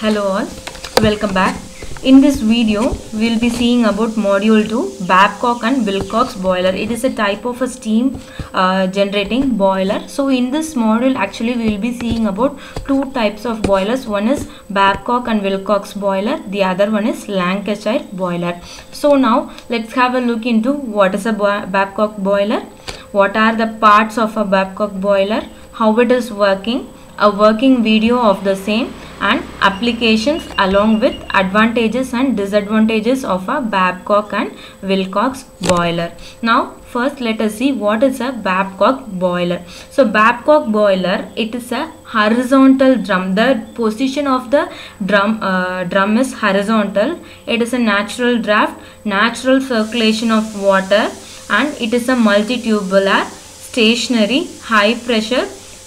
Hello all, welcome back. In this video, we will be seeing about module 2 Babcock and Wilcox boiler. It is a type of a steam uh, generating boiler. So in this module, actually we will be seeing about two types of boilers. One is Babcock and Wilcox boiler. The other one is Lancashire boiler. So now let's have a look into what is a bo- Babcock boiler. What are the parts of a Babcock boiler? How it is working? A working video of the same and applications along with advantages and disadvantages of a Babcock and Wilcox boiler. Now first let us see what is a Babcock boiler. So Babcock boiler it is a horizontal drum. The position of the drum uh, drum is horizontal. It is a natural draft, natural circulation of water and it is a multitubular stationary high pressure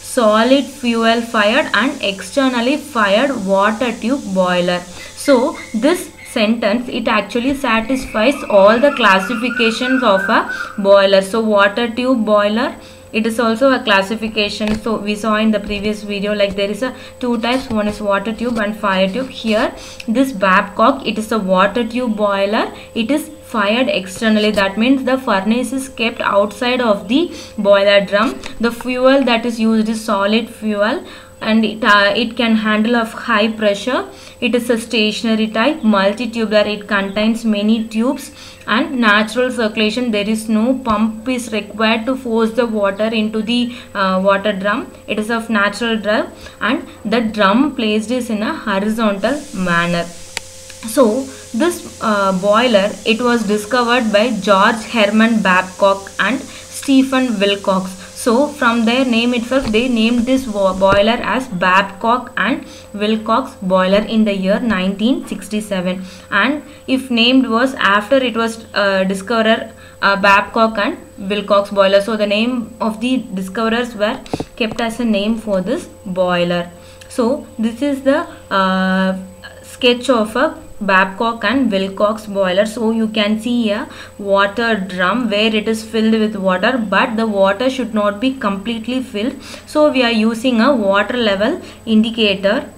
solid fuel fired and externally fired water tube boiler. So this sentence it actually satisfies all the classifications of a boiler. So water tube boiler it is also a classification. So we saw in the previous video like there is a two types. One is water tube and fire tube. Here this babcock it is a water tube boiler. It is fired externally. That means the furnace is kept outside of the boiler drum. The fuel that is used is solid fuel and it, uh, it can handle of high pressure. It is a stationary type multi-tubular. It contains many tubes and natural circulation. There is no pump is required to force the water into the uh, water drum. It is of natural drum and the drum placed is in a horizontal manner. So this uh, boiler it was discovered by George Herman Babcock and Stephen Wilcox. So from their name itself they named this boiler as Babcock and Wilcox boiler in the year 1967 and if named was after it was uh, discovered uh, Babcock and Wilcox boiler. So the name of the discoverers were kept as a name for this boiler. So this is the uh, sketch of a Babcock and Wilcox boiler. So you can see a water drum where it is filled with water but the water should not be completely filled. So we are using a water level indicator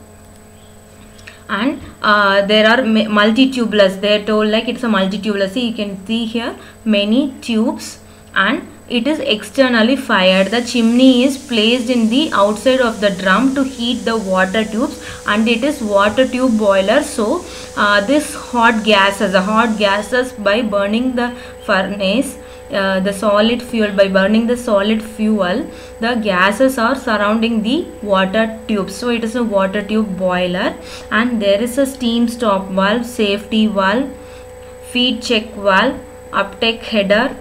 and uh, there are multi-tubulars. They are told like it's a multi-tubular. See you can see here many tubes and it is externally fired. The chimney is placed in the outside of the drum to heat the water tubes and it is water tube boiler. So uh, this hot gases, the hot gases by burning the furnace uh, the solid fuel by burning the solid fuel the gases are surrounding the water tube so it is a water tube boiler and there is a steam stop valve safety valve feed check valve uptake header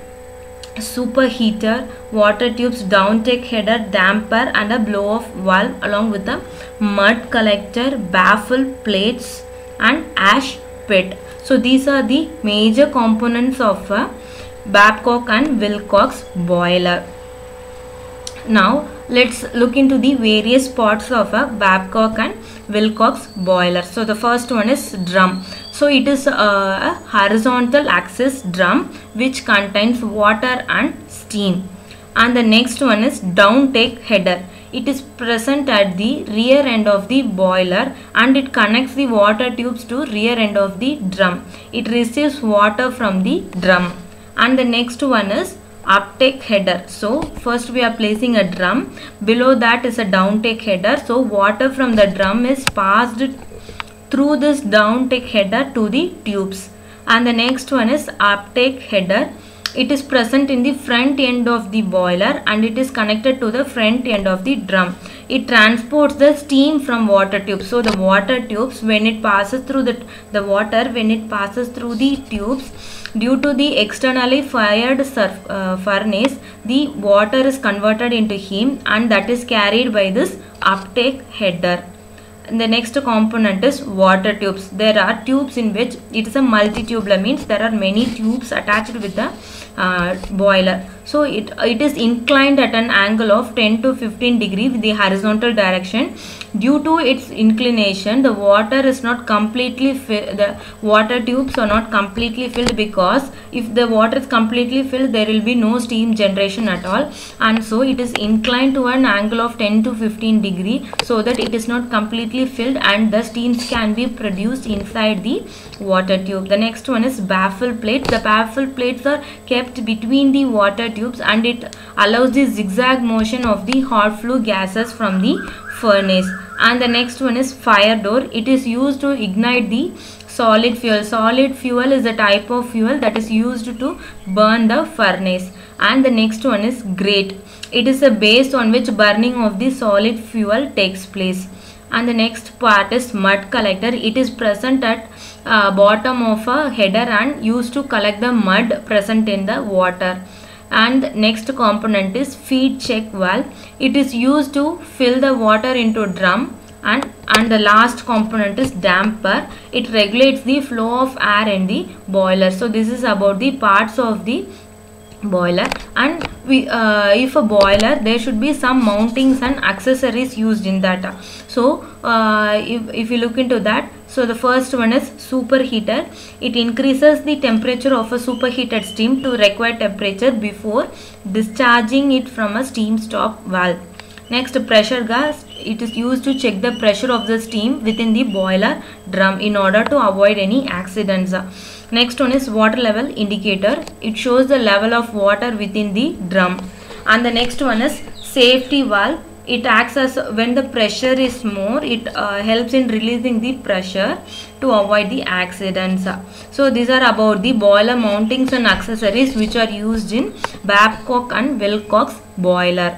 superheater water tubes downtake header damper and a blow off valve along with a mud collector baffle plates and ash pit. So these are the major components of a babcock and wilcox boiler. Now let's look into the various parts of a babcock and wilcox boiler. So the first one is drum so it is a, horizontal axis drum which contains water and steam. And the next one is downtake header. It is present at the rear end of the boiler and it connects the water tubes to rear end of the drum. It receives water from the drum. And the next one is uptake header. So first we are placing a drum. Below that is a downtake header. So water from the drum is passed through this downtake header to the tubes. And the next one is uptake header. It is present in the front end of the boiler and it is connected to the front end of the drum. It transports the steam from water tubes so the water tubes when it passes through the the water when it passes through the tubes due to the externally fired surf, uh, furnace the water is converted into steam and that is carried by this uptake header the next component is water tubes. There are tubes in which it is a multi-tubular means there are many tubes attached with the uh, boiler so it it is inclined at an angle of 10 to 15 degree with the horizontal direction. Due to its inclination the water is not completely the water tubes are not completely filled because if the water is completely filled there will be no steam generation at all. And so it is inclined to an angle of 10 to 15 degree so that it is not completely filled and the steams can be produced inside the water tube. The next one is baffle plate the baffle plates are kept between the water tubes and it allows the zigzag motion of the hot flue gases from the furnace. And the next one is fire door. It is used to ignite the solid fuel. Solid fuel is a type of fuel that is used to burn the furnace. And the next one is grate. It is a base on which burning of the solid fuel takes place. And the next part is mud collector. It is present at uh, bottom of a header and used to collect the mud present in the water and next component is feed check valve. It is used to fill the water into drum. And and the last component is damper. It regulates the flow of air in the boiler. So this is about the parts of the boiler. And we uh, if a boiler there should be some mountings and accessories used in that. So uh, if, if you look into that so the first one is superheater. It increases the temperature of a superheated steam to required temperature before discharging it from a steam stop valve. Next pressure gas. It is used to check the pressure of the steam within the boiler drum in order to avoid any accidents Next one is water level indicator. It shows the level of water within the drum. And the next one is safety valve. It acts as when the pressure is more, it uh, helps in releasing the pressure to avoid the accidents. So these are about the boiler mountings and accessories which are used in Babcock and Wilcox boiler.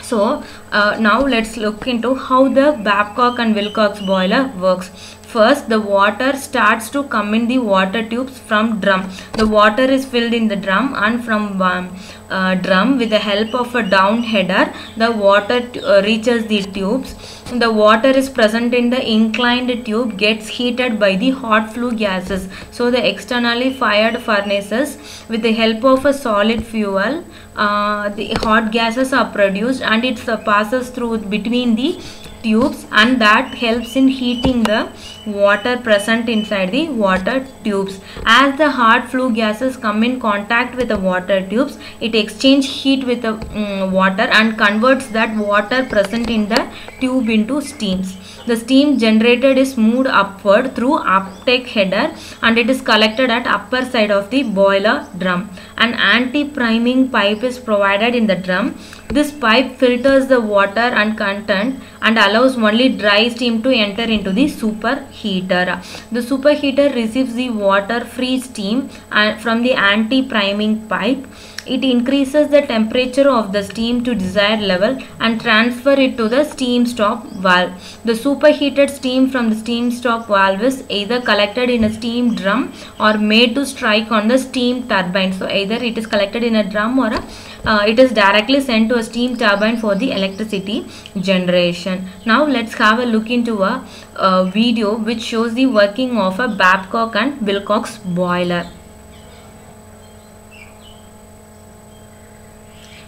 So uh, now let's look into how the Babcock and Wilcox boiler works. First, the water starts to come in the water tubes from drum. The water is filled in the drum and from um, uh, drum with the help of a down header, the water uh, reaches the tubes. The water is present in the inclined tube gets heated by the hot flue gases. So, the externally fired furnaces with the help of a solid fuel, uh, the hot gases are produced and it passes through between the tubes and that helps in heating the water present inside the water tubes. As the hot flue gases come in contact with the water tubes, it exchange heat with the um, water and converts that water present in the tube into steams. The steam generated is moved upward through uptake header and it is collected at upper side of the boiler drum. An anti-priming pipe is provided in the drum. This pipe filters the water and content and allows only dry steam to enter into the superheater. The superheater receives the water-free steam uh, from the anti-priming pipe it increases the temperature of the steam to desired level and transfer it to the steam stop valve. The superheated steam from the steam stop valve is either collected in a steam drum or made to strike on the steam turbine. So either it is collected in a drum or a, uh, it is directly sent to a steam turbine for the electricity generation. Now let's have a look into a, a video which shows the working of a Babcock and Wilcox boiler.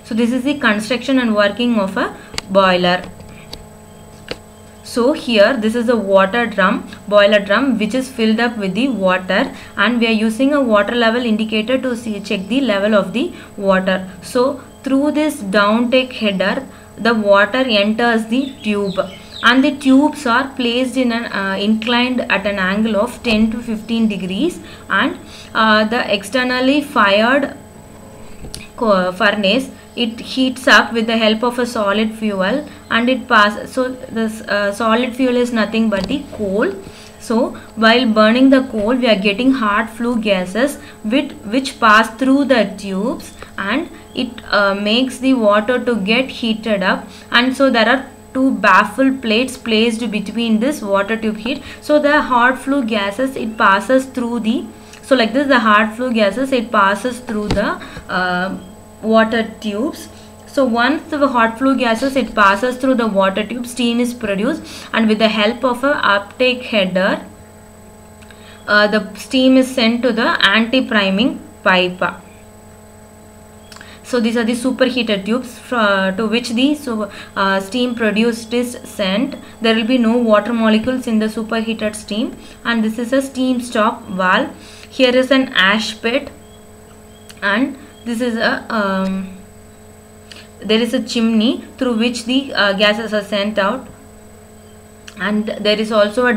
So this is the construction and working of a boiler. So here this is a water drum, boiler drum which is filled up with the water and we are using a water level indicator to see, check the level of the water. So through this downtake header the water enters the tube and the tubes are placed in an uh, inclined at an angle of 10 to 15 degrees and uh, the externally fired furnace it heats up with the help of a solid fuel and it passes so this uh, solid fuel is nothing but the coal. So while burning the coal we are getting hot flue gases which, which pass through the tubes and it uh, makes the water to get heated up. And so there are two baffle plates placed between this water tube heat. So the hot flue gases it passes through the so like this the hot flue gases it passes through the uh, water tubes. So once the hot flue gases it passes through the water tube steam is produced and with the help of a uptake header uh, the steam is sent to the anti-priming pipe. So these are the superheated tubes to which the so, uh, steam produced is sent. There will be no water molecules in the superheated steam and this is a steam stop valve. Here is an ash pit and this is a um, there is a chimney through which the uh, gases are sent out. And there is also a